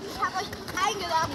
Ich habe euch eingeladen.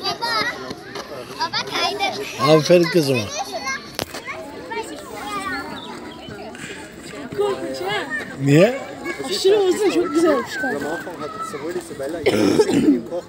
Baba. Baba kaydı. Aferin kızıma. Korkunç ha. Niye? Aşırı uzun çok güzel olmuş Am kanka. Anfang hat sowohl Isabella ihre Musik gekocht